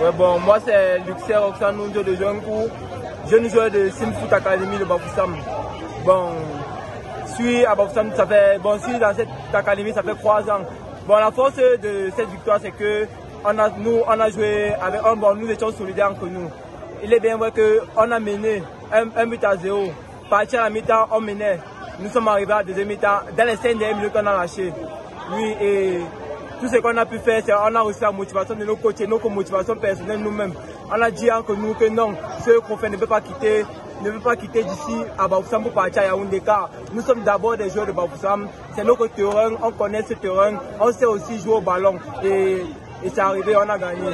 Ouais, bon, moi c'est Luxer Oxan Nundo de Cours, jeune joueur de Simfoot Academy de Bafoussam. Bon, je suis à Bafoussam, ça fait, bon, suis dans cette académie, ça fait trois ans. Bon, la force de cette victoire, c'est que on a, nous, on a joué avec un bon, nous étions solidaires entre nous. Il est bien vrai qu'on a mené un, but à zéro. Partir à la mi-temps, on menait. Nous sommes arrivés à la deuxième mi-temps. Dans les cinq dernières minutes, on a lâché. Oui, et tout ce qu'on a pu faire, c'est qu'on a reçu la motivation de nos coachs et nos motivations personnelles nous-mêmes. On a dit entre nous que non, ce qu'on fait ne peut pas quitter ne veut pas quitter d'ici à Bafoussam pour partir à Yaoundé nous sommes d'abord des joueurs de Bafoussam. C'est notre terrain, on connaît ce terrain, on sait aussi jouer au ballon et, et c'est arrivé, on a gagné.